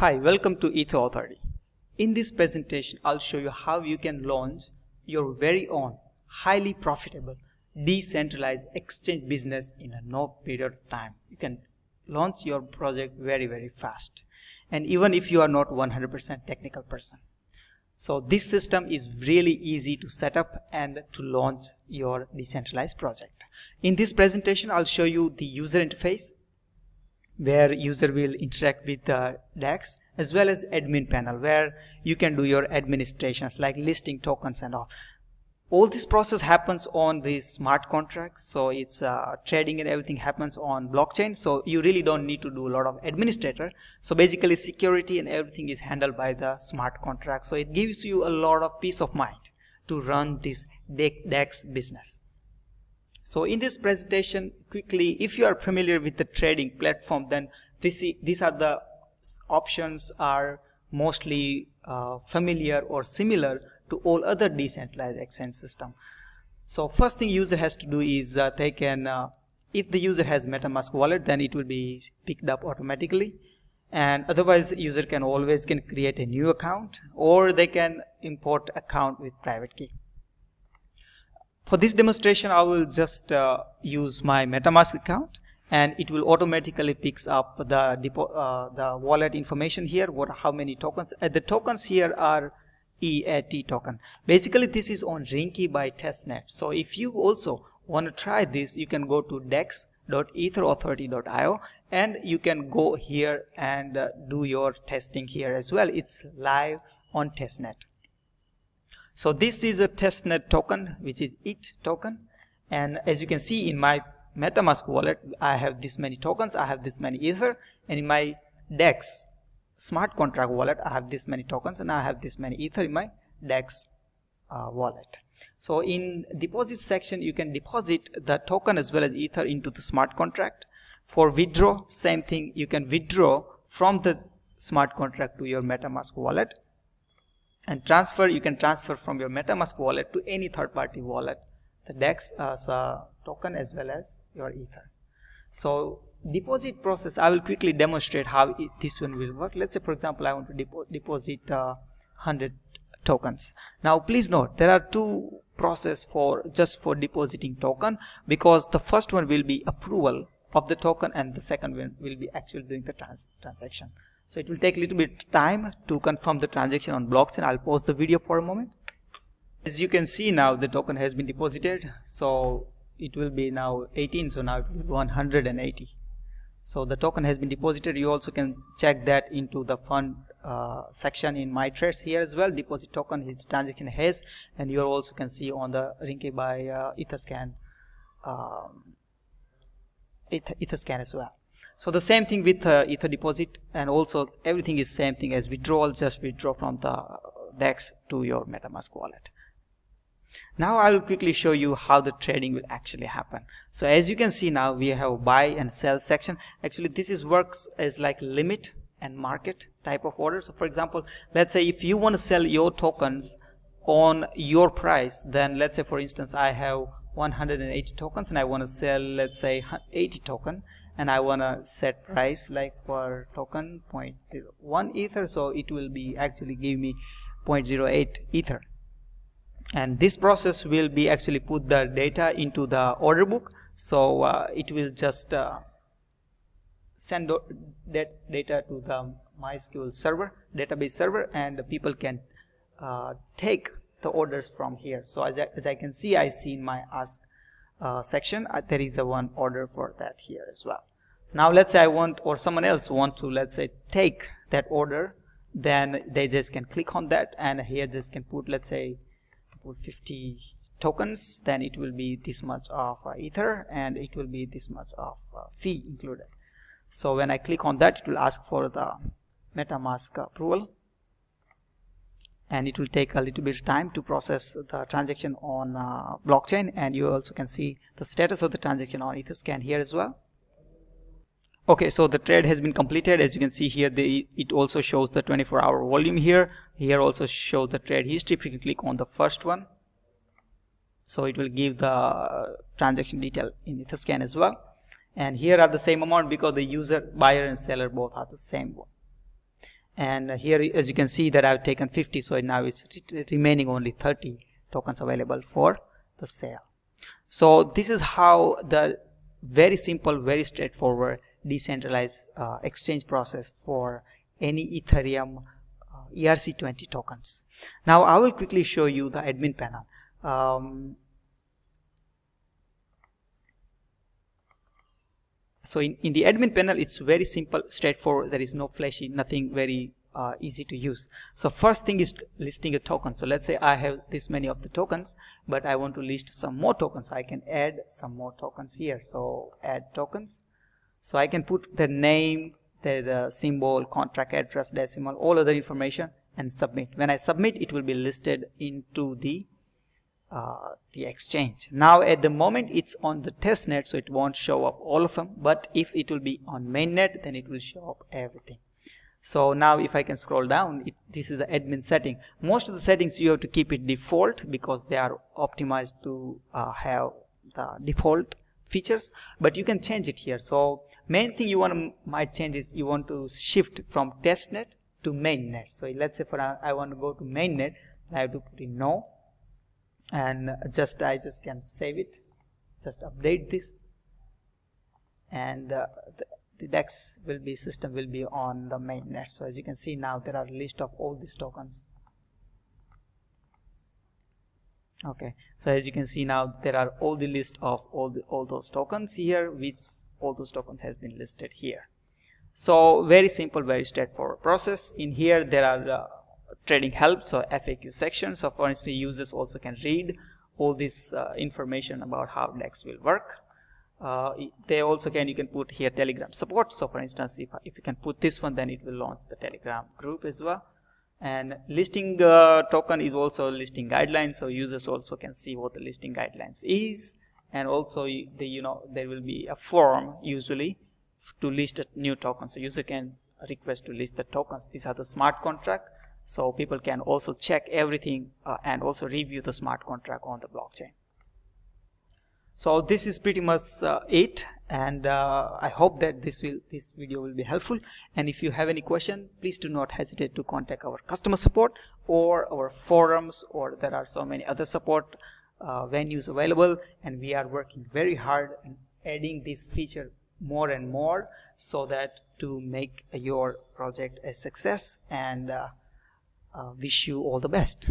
Hi, welcome to EtherAuthority. In this presentation, I'll show you how you can launch your very own highly profitable decentralized exchange business in a no period of time. You can launch your project very, very fast. And even if you are not 100% technical person. So this system is really easy to set up and to launch your decentralized project. In this presentation, I'll show you the user interface where user will interact with the DEX as well as admin panel where you can do your administrations like listing tokens and all. All this process happens on the smart contracts so it's uh, trading and everything happens on blockchain so you really don't need to do a lot of administrator so basically security and everything is handled by the smart contract so it gives you a lot of peace of mind to run this DEX business. So in this presentation, quickly, if you are familiar with the trading platform, then this, these are the options are mostly uh, familiar or similar to all other decentralized exchange system. So first thing user has to do is uh, they can, uh, if the user has MetaMask wallet, then it will be picked up automatically. And otherwise, user can always can create a new account or they can import account with private key. For this demonstration, I will just uh, use my MetaMask account and it will automatically picks up the uh, the wallet information here what how many tokens. Uh, the tokens here are EAT token. Basically this is on Rinkeby testnet. So if you also want to try this you can go to dex.etherauthority.io and you can go here and uh, do your testing here as well. It's live on testnet so this is a testnet token, which is ETH token. And as you can see in my MetaMask wallet, I have this many tokens, I have this many Ether. And in my DEX smart contract wallet, I have this many tokens and I have this many Ether in my DEX uh, wallet. So in deposit section, you can deposit the token as well as Ether into the smart contract. For withdraw, same thing, you can withdraw from the smart contract to your MetaMask wallet and transfer you can transfer from your metamask wallet to any third party wallet the dex as a token as well as your ether. So deposit process i will quickly demonstrate how it, this one will work. Let's say for example i want to depo deposit uh, 100 tokens. Now please note there are two process for just for depositing token because the first one will be approval of the token and the second one will be actually doing the trans transaction so it will take a little bit time to confirm the transaction on blockchain. I'll pause the video for a moment. As you can see now the token has been deposited. So it will be now 18. So now it will be 180. So the token has been deposited. You also can check that into the fund uh, section in my trades here as well. Deposit token its transaction has and you also can see on the Rinkeby uh, Etherscan um, Etherscan as well. So the same thing with uh, Ether deposit and also everything is same thing as withdrawal, just withdraw from the DEX to your MetaMask wallet. Now I will quickly show you how the trading will actually happen. So as you can see now we have buy and sell section. Actually this is works as like limit and market type of order. So for example, let's say if you want to sell your tokens on your price, then let's say for instance I have 180 tokens and I want to sell let's say 80 token and I wanna set price like for token 0.01 ether so it will be actually give me 0.08 ether. And this process will be actually put the data into the order book so uh, it will just uh, send that data to the MySQL server database server and people can uh, take the orders from here. So as I, as I can see I see in my ask uh, section uh, there is a one order for that here as well. So now let's say I want or someone else want to let's say take that order then they just can click on that and here just can put let's say put 50 tokens then it will be this much of uh, ether and it will be this much of uh, fee included. So when I click on that it will ask for the metamask approval and it will take a little bit of time to process the transaction on uh, blockchain. And you also can see the status of the transaction on etherscan here as well. Okay so the trade has been completed. As you can see here the, it also shows the 24 hour volume here. Here also show the trade history. If you click on the first one. So it will give the transaction detail in etherscan as well. And here are the same amount because the user buyer and seller both are the same one and here as you can see that I've taken 50 so now it's remaining only 30 tokens available for the sale. So this is how the very simple very straightforward decentralized uh, exchange process for any Ethereum uh, ERC20 tokens. Now I will quickly show you the admin panel. Um, so in, in the admin panel it's very simple straightforward. There is no flashy nothing very uh, easy to use. So first thing is listing a token so let's say I have this many of the tokens but I want to list some more tokens. I can add some more tokens here. So add tokens. So I can put the name the, the symbol contract address decimal all other information and submit. When I submit it will be listed into the uh, the exchange. Now at the moment it's on the test net so it won't show up all of them but if it will be on mainnet then it will show up everything. So now if I can scroll down it, this is the admin setting. Most of the settings you have to keep it default because they are optimized to uh, have the default features but you can change it here. So main thing you want to might change is you want to shift from testnet to mainnet. So let's say for I want to go to mainnet I have to put in no and just I just can save it. Just update this. And uh, the, the DEX will be system will be on the mainnet. So as you can see now there are a list of all these tokens. Okay. So as you can see now there are all the list of all the all those tokens here which all those tokens has been listed here. So very simple very straightforward process. In here there are uh, trading help so FAQ section so for instance users also can read all this uh, information about how DEX will work. Uh, they also can you can put here telegram support. So for instance if, if you can put this one then it will launch the telegram group as well. And listing uh, token is also listing guidelines so users also can see what the listing guidelines is. And also the you know there will be a form usually to list a new token. So user can request to list the tokens. These are the smart contract so people can also check everything uh, and also review the smart contract on the blockchain. So this is pretty much uh, it and uh, I hope that this will this video will be helpful. And if you have any question please do not hesitate to contact our customer support or our forums or there are so many other support uh, venues available. And we are working very hard in adding this feature more and more so that to make your project a success. And uh, uh, wish you all the best